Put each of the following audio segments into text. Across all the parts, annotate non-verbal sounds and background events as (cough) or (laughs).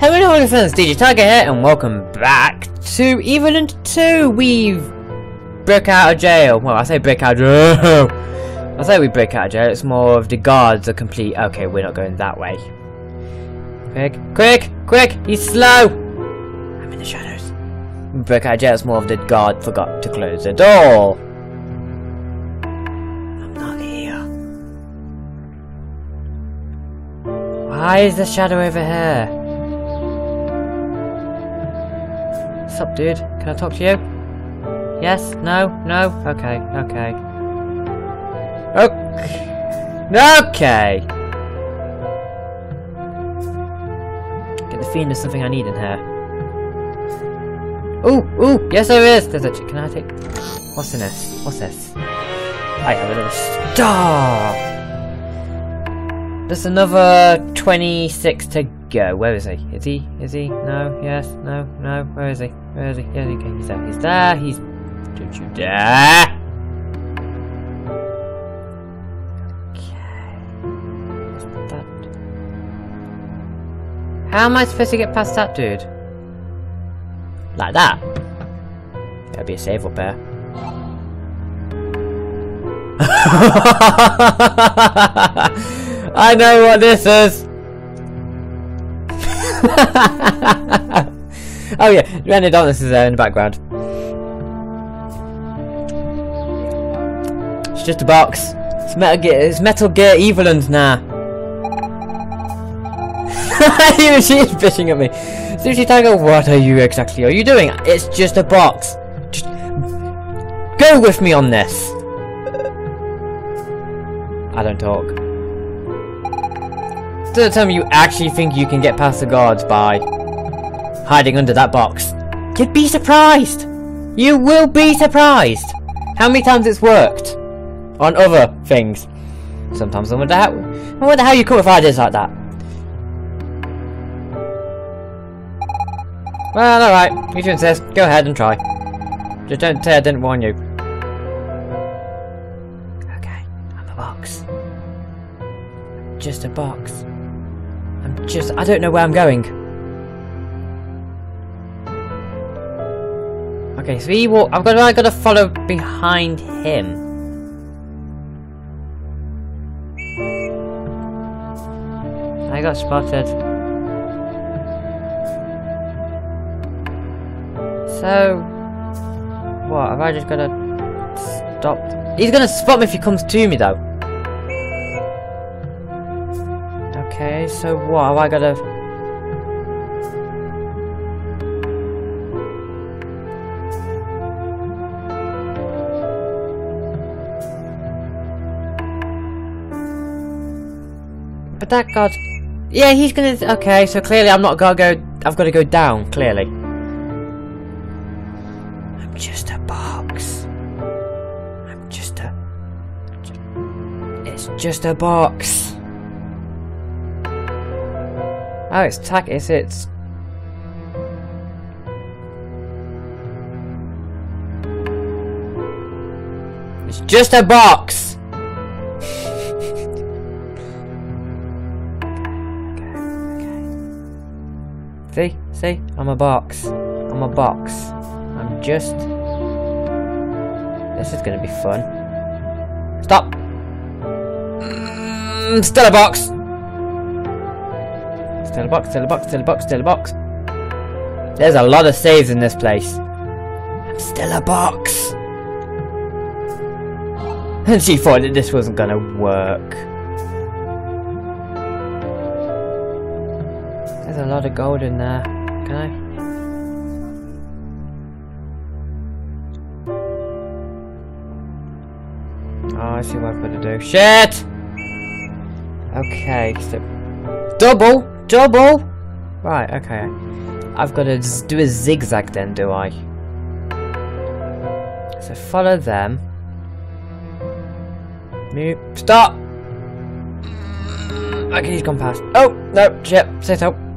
Hello, hello, friends. DJ Tiger here, and welcome back to Evoland 2. We've broke out of jail. Well, I say break out of jail. I say we break out of jail. It's more of the guards are complete. Okay, we're not going that way. Quick, quick, quick! He's slow. I'm in the shadows. We broke out of jail. It's more of the guard forgot to close the door. I'm not here. Why is the shadow over here? Up, dude? Can I talk to you? Yes? No? No? Okay, okay. Okay. Get the feeling there's something I need in here. Ooh! Ooh! Yes there is! There's a... Can I take... What's in this? What's this? I have a little star! There's another 26 to go. Where is he? Is he? Is he? No? Yes? No? No? Where is he? Where is he? Yes, okay, he's there. He's there. He's. Don't you dare! Okay. How am I supposed to get past that dude? Like that? That'd be a save up there. (laughs) I know what this is! (laughs) oh yeah, Randy Adonis is there in the background. It's just a box. It's Metal Gear, it's Metal Gear Evoland's now. (laughs) She is fishing at me. Sushi Tiger, what are you exactly are you doing? It's just a box. Just go with me on this. I don't talk. Don't tell me you actually think you can get past the guards by hiding under that box. You'd be surprised! You will be surprised! How many times it's worked on other things. Sometimes I wonder how, I wonder how you come with ideas like that. Well, alright, you insist, go ahead and try. Just don't say I didn't warn you. Okay, I'm a box. Just a box. I'm just, I don't know where I'm going. Okay, so he walk, I've got, I got to follow behind him. I got spotted. So, what, have I just got to stop? He's to spot me if he comes to me though. Okay, so what, have I got to... that god... Yeah, he's gonna... Okay, so clearly I'm not gonna go... I've got to go down, clearly. I'm just a box. I'm just a... It's just a box. Oh, it's tack. It's it's. It's just a box. See, see, I'm a box. I'm a box. I'm just. This is gonna be fun. Stop. Mm, still a box. Still a box, still a box, still a box, still a box. There's a lot of saves in this place. I'm still a box. (laughs) And she thought that this wasn't gonna work. Lot of gold in there. Can I? Oh, I see what I've got to do. Shit! Okay, so... Double! Double! Right, okay. I've got to do a zigzag then, do I? So follow them. Move. Stop! Okay, he's gone past. Oh! No! Shit! Sit up. Oh.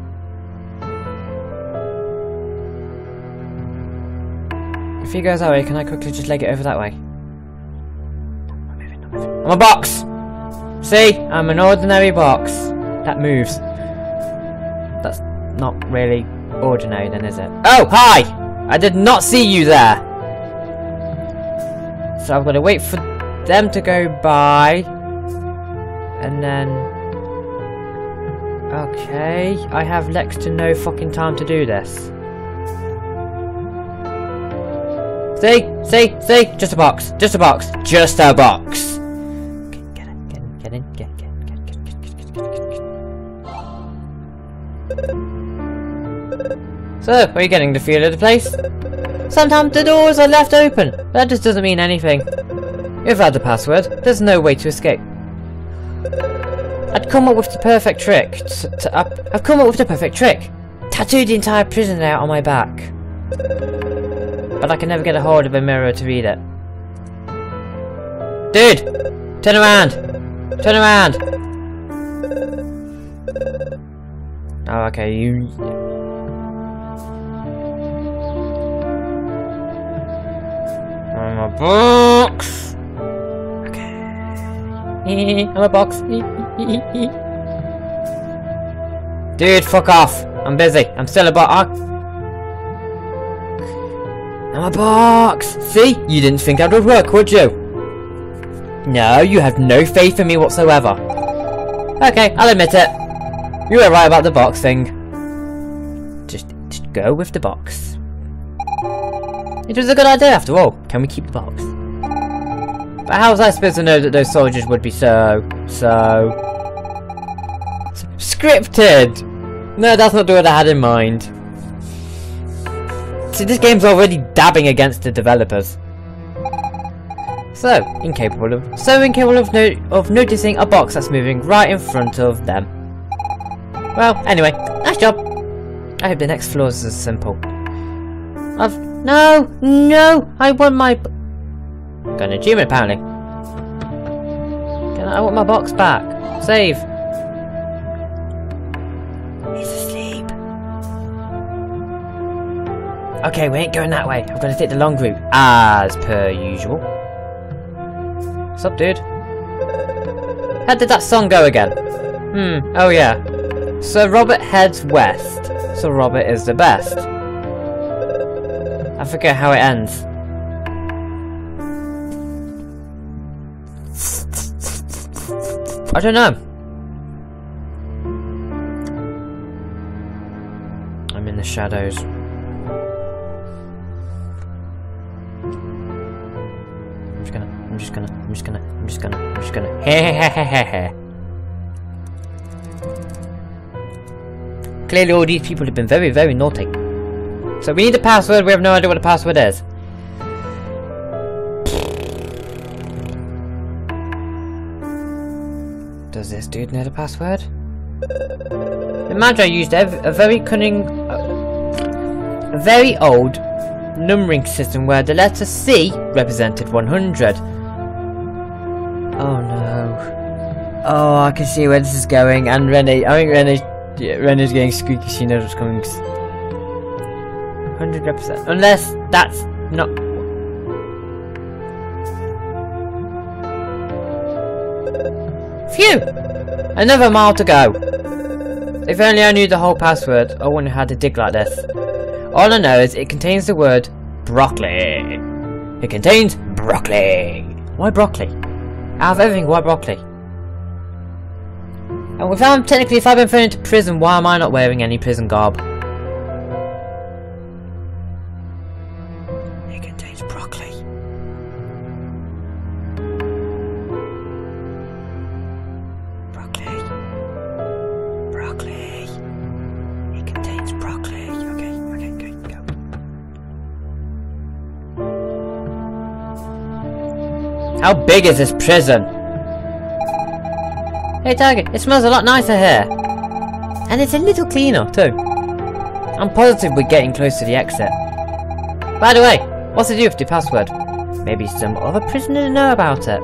If he goes that way, can I quickly just leg it over that way? Moving. I'm a box! See? I'm an ordinary box. That moves. That's not really ordinary then, is it? Oh, hi! I did not see you there! So I've got to wait for them to go by. And then... Okay, I have next to no fucking time to do this. See? See? See? Just a box. Just a box. Just a box. Get in, get in, get in, get in, get in, get in, get in, get in, get in, get in. So, are you getting the feel of the place? Sometimes the doors are left open. That just doesn't mean anything. You've had the password. There's no way to escape. I'd come up with the perfect trick. I've come up with the perfect trick. Tattooed the entire prison out on my back but I can never get a hold of a mirror to read it. Dude! Turn around! Turn around! Oh, okay, you... I'm a box! Okay. (laughs) I'm a box. (laughs) Dude, fuck off! I'm busy. I'm still a box. I'm a box! See? You didn't think that would work, would you? No, you have no faith in me whatsoever. Okay, I'll admit it. You were right about the box thing. Just, just go with the box. It was a good idea after all. Can we keep the box? But how was I supposed to know that those soldiers would be so, so... Scripted! No, that's not what I had in mind. See, this game's already dabbing against the developers. So, incapable of so incapable of no of noticing a box that's moving right in front of them. Well, anyway, nice job. I hope the next floor is as simple. I've no, no, I want my got an achievement apparently. I, I want my box back. Save. Okay, we ain't going that way. I'm gonna take the long route, as per usual. What's up, dude? How did that song go again? Hmm, oh yeah. Sir Robert heads west. Sir Robert is the best. I forget how it ends. I don't know. I'm in the shadows. (laughs) Clearly all these people have been very, very naughty. So we need a password, we have no idea what the password is. Does this dude know the password? Imagine I used a very cunning, a very old numbering system where the letter C represented 100 Oh, I can see where this is going. And Renee, I think Renee, yeah, getting squeaky. She knows what's coming. 100%. Unless that's not. Phew! Another mile to go. If only I knew the whole password, I wouldn't have had to dig like this. All I know is it contains the word broccoli. It contains broccoli. Why broccoli? Out of everything, why broccoli? And without technically, if I've been thrown into prison, why am I not wearing any prison garb? It contains broccoli. Broccoli. Broccoli. It contains broccoli. Okay, okay, okay, go. How big is this prison? Hey Target, it smells a lot nicer here. And it's a little cleaner too. I'm positive we're getting close to the exit. By the way, what's to do with the password? Maybe some other prisoner know about it.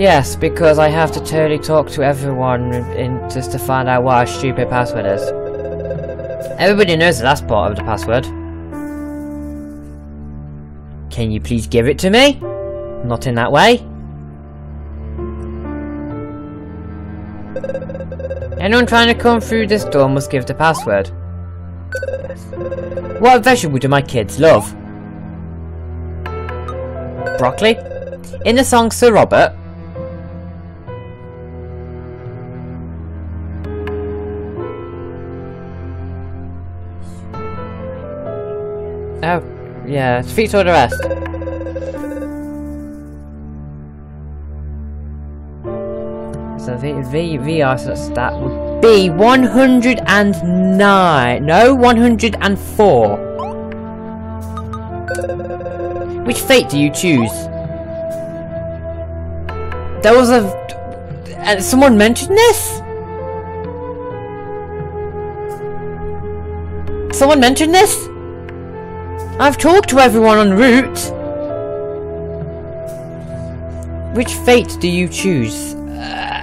Yes, because I have to totally talk to everyone in, just to find out what our stupid password is. Everybody knows the last part of the password. Can you please give it to me? Not in that way. Anyone trying to come through this door must give the password. What vegetable do my kids love? Broccoli? In the song Sir Robert, Oh, yeah, speak to the rest. So the V VR stat would be 109. No, 104. Which fate do you choose? There was a... And someone mentioned this? Someone mentioned this? I've talked to everyone en route. Which fate do you choose? Uh,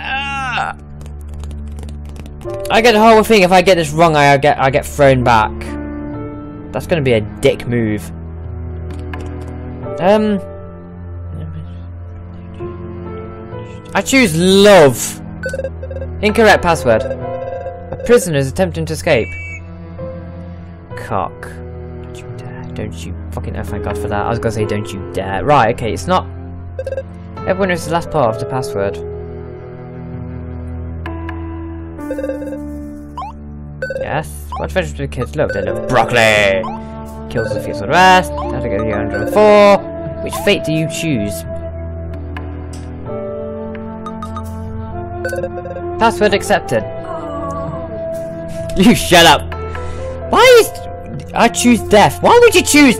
I get the whole thing. If I get this wrong, I get I get thrown back. That's gonna be a dick move. Um, I choose love. Incorrect password. A prisoner is attempting to escape. Cock. Don't you fucking oh thank god for that. I was gonna say don't you dare. Right, okay, it's not Everyone knows the last part of the password. Yes. What vegetables do kids love? They love broccoli! Kills the feels of rest. How to go to 104. Which fate do you choose? Password accepted. You shut up! Why is I choose death. Why would you choose?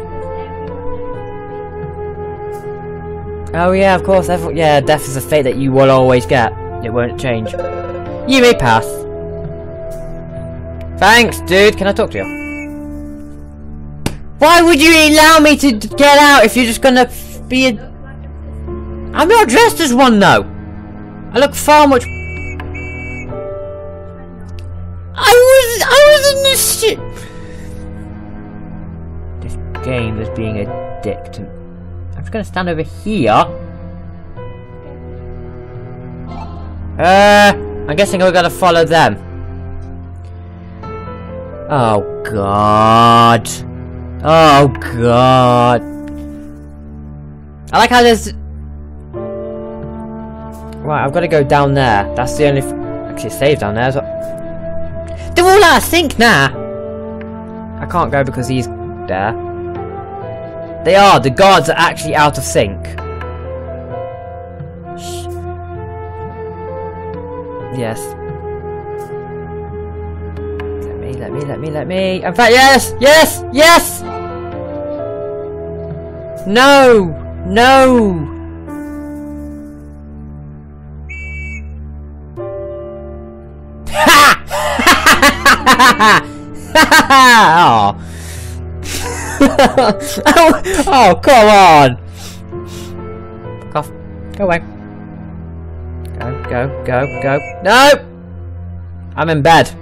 Oh yeah, of course. yeah, death is a fate that you will always get. It won't change. You may pass. Thanks, dude. Can I talk to you? Why would you allow me to get out if you're just gonna be a... I'm not dressed as one though. I look far much... I was... I was in this shit game is being a dick to... I'm just gonna stand over here. Uh, I'm guessing we're gonna follow them. Oh god. Oh god. I like how there's... Right, I've got to go down there. That's the only... Actually, save down there. So... They're all out of sync now! I can't go because he's there. They are. The guards are actually out of sync. Yes. Let me, let me, let me. In fact, yes! Yes! Yes! No! No! Oh (laughs) oh, oh, come on! Off. Go away. Go, go, go, go. No! I'm in bed.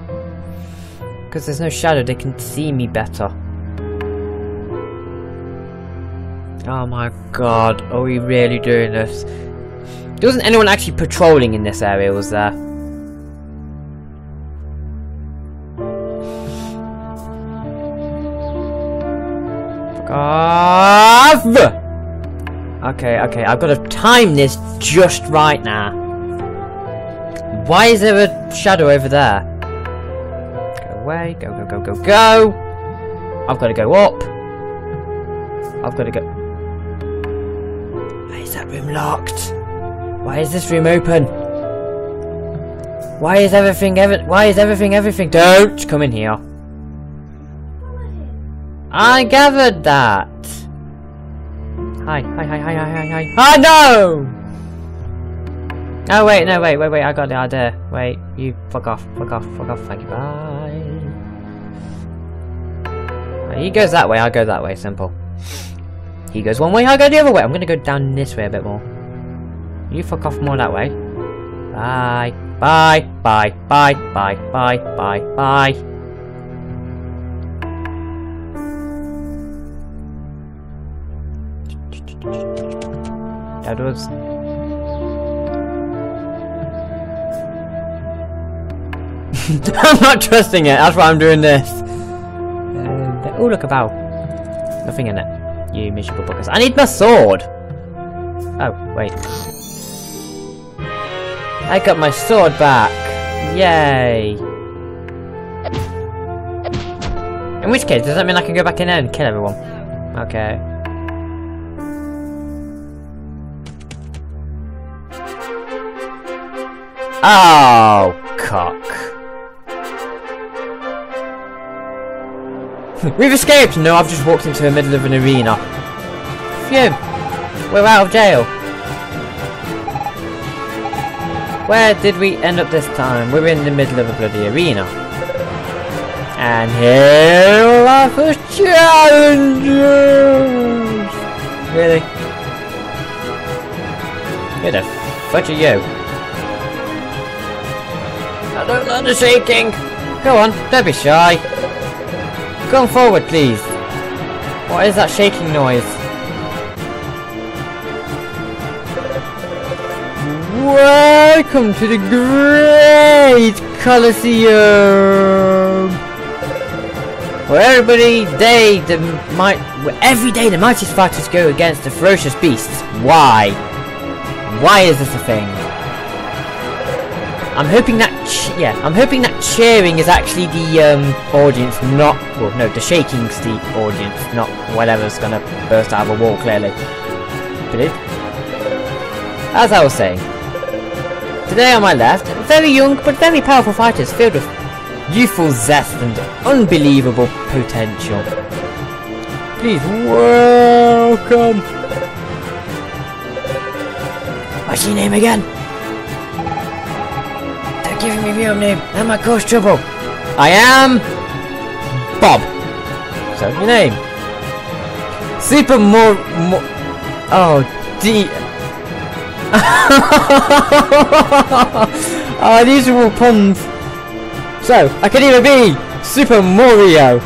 Because there's no shadow, they can see me better. Oh my god, are we really doing this? There wasn't anyone actually patrolling in this area, was there? off! Okay, okay, I've got to time this just right now. Why is there a shadow over there? Go go, go, go, go, go! I've got to go up. I've got to go... Why is that room locked? Why is this room open? Why is everything ever- why is everything everything- Don't come in here. I gathered that. Hi, hi, hi, hi, hi, hi, hi. Ah, no! Oh, wait, no, wait, wait, wait, I got the idea. Wait, you fuck off, fuck off, fuck off, thank you, bye. He goes that way, I go that way, simple. He goes one way, I go the other way. I'm gonna go down this way a bit more. You fuck off more that way. Bye, bye, bye, bye, bye, bye, bye, bye. That was... (laughs) I'm not trusting it. That's why I'm doing this. Oh, look about. Nothing in it. You miserable buggers. I need my sword. Oh, wait. I got my sword back. Yay. In which case, does that mean I can go back in there and kill everyone? Okay. Oh, cock. We've escaped! No, I've just walked into the middle of an arena. Phew! We're out of jail. Where did we end up this time? We're in the middle of a bloody arena. And here are first challenges! Really? Who the fudge are you? I don't like the shaking! Go on, don't be shy. Come forward, please. What is that shaking noise? Welcome to the great Colosseum! Where everybody day the might every day the mightiest fighters go against the ferocious beasts. Why? Why is this a thing? I'm hoping that yeah, I'm hoping that cheering is actually the um, audience, not well, no, the shaking's the audience, not whatever's gonna burst out of a wall. Clearly, it. As I was saying, today on my left, very young but very powerful fighters filled with youthful zest and unbelievable potential. Please welcome. What's your name again? Your name. That might cause trouble. I am Bob. So your name? Super more more. Oh, D. oh, (laughs) these are all puns. So, I could either be Super Mario,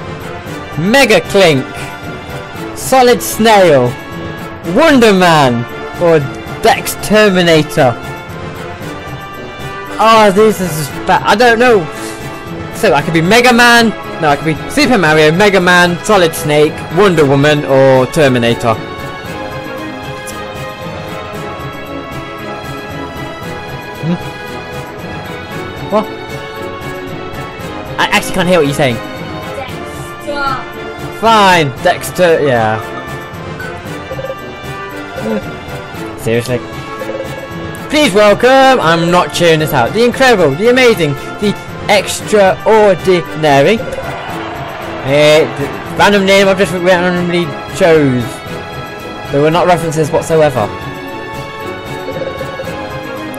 Mega Clink, Solid Snail, Wonder Man, or Dex Terminator. Oh, this is bad. I don't know. So, I could be Mega Man, no, I could be Super Mario, Mega Man, Solid Snake, Wonder Woman, or Terminator. Hmm? What? I actually can't hear what you're saying. Dexter. Fine, Dexter, yeah. Seriously? Please welcome, I'm not cheering this out, the incredible, the amazing, the extraordinary. The random name I've just randomly chose. There were not references whatsoever.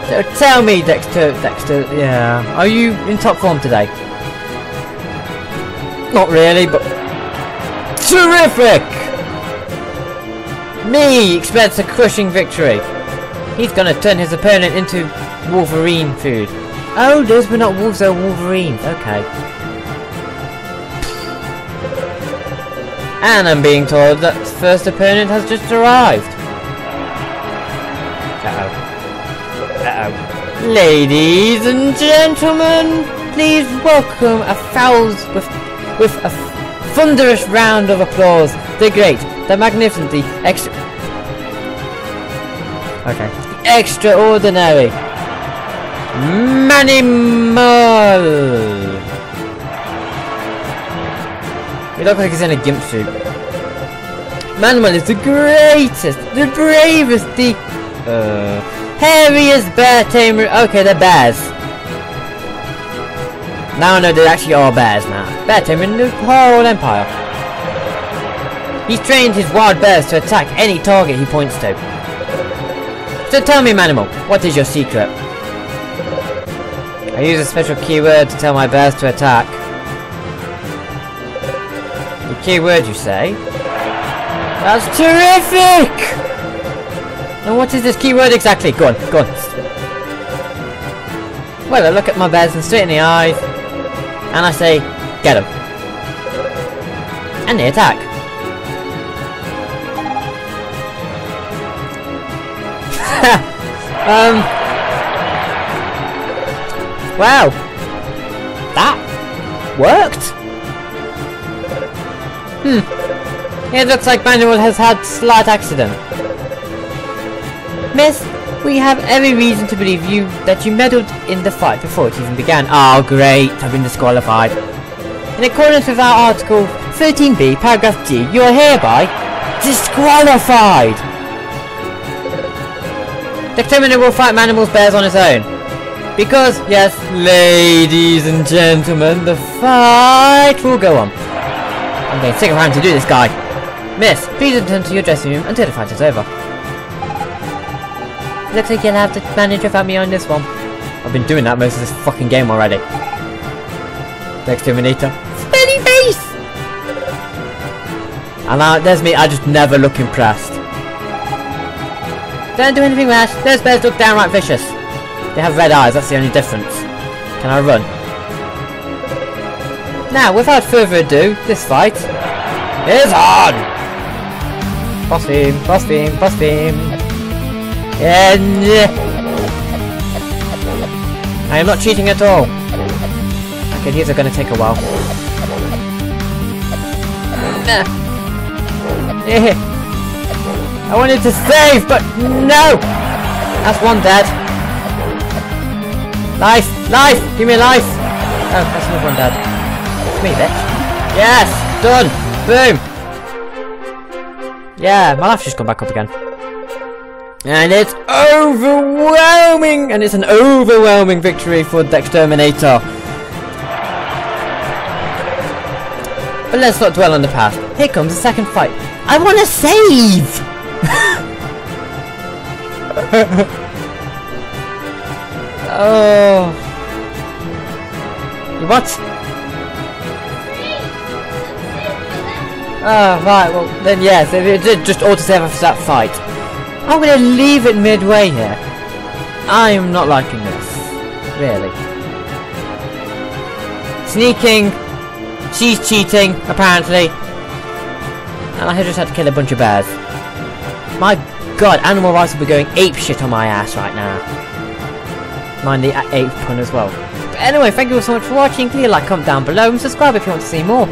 So tell me, Dexter, Dexter, yeah, are you in top form today? Not really, but terrific! Me expects a crushing victory. He's gonna turn his opponent into Wolverine food. Oh, those were not wolves, they're Wolverines. Okay. And I'm being told that first opponent has just arrived. Uh-oh. Uh-oh. Ladies and gentlemen, please welcome a fouls with with a thunderous round of applause. The great, the magnificent, the extra. Okay. Extraordinary. Manimal. He looks like he's in a gimp suit. Manuel is the greatest, the bravest, the uh, bear tamer. Okay, they're bears. Now I know they actually are bears now. Bear tamer in the whole empire. He's trained his wild bears to attack any target he points to. So tell me, Manimal, what is your secret? I use a special keyword to tell my bears to attack. The keyword, you say? That's terrific! And what is this keyword exactly? Go on, go on. Well, I look at my bears and straight in the eyes, and I say, get them. And they attack. Um. Wow. That worked? Hmm. It looks like Manuel has had slight accident. Miss, we have every reason to believe you that you meddled in the fight before it even began. Oh great, I've been disqualified. In accordance with our article 13b, paragraph G, you are hereby disqualified! Criminal will fight Manimal's bears on his own. Because, yes, ladies and gentlemen, the fight will go on. I'm getting sick of having to do this, guy. Miss, please return to your dressing room until the fight is over. Looks like you'll have to manage without me on this one. I've been doing that most of this fucking game already. Exterminator. Steady face! And now, there's me, I just never look impressed. Don't do anything rash, those bears look downright vicious. They have red eyes, that's the only difference. Can I run? Now, without further ado, this fight is on! Boss beam, boss beam, boss beam. And uh, I am not cheating at all. Okay, these are gonna take a while. I wanted to save, but no! That's one dead. Life! Life! Give me a life! Oh, that's another one dead. Come here, bitch. Yes! Done! Boom! Yeah, my life's just gone back up again. And it's overwhelming! And it's an overwhelming victory for the Exterminator. But let's not dwell on the past. Here comes the second fight. I want to save! Oh. What? Ah, oh, right, well, then yes, if it did just auto-save after that fight. I'm gonna leave it midway here. I'm not liking this. Really. Sneaking. She's cheating, apparently. And I just had to kill a bunch of bears. My god, animal rights will be going ape shit on my ass right now. Mind the ape pun as well. But anyway, thank you all so much for watching. Leave a like, comment down below, and subscribe if you want to see more.